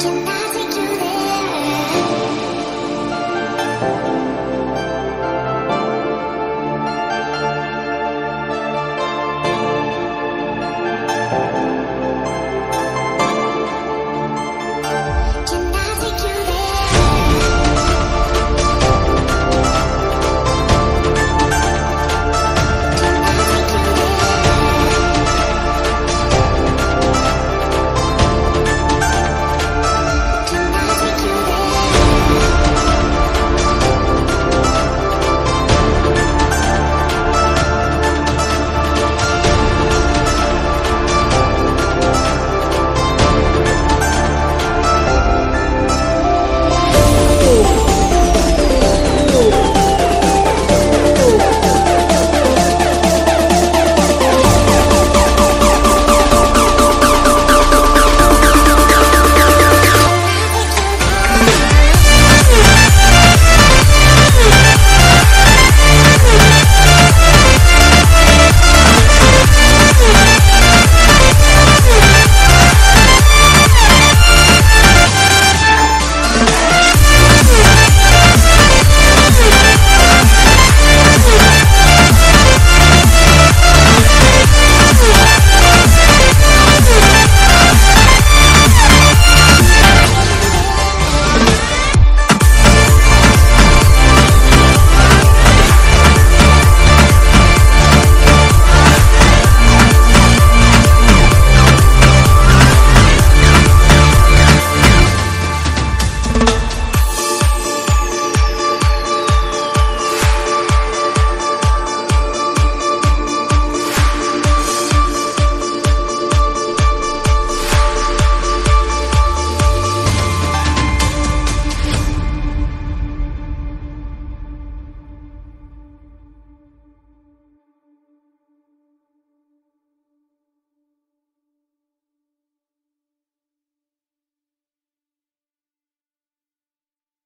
Can I take you there?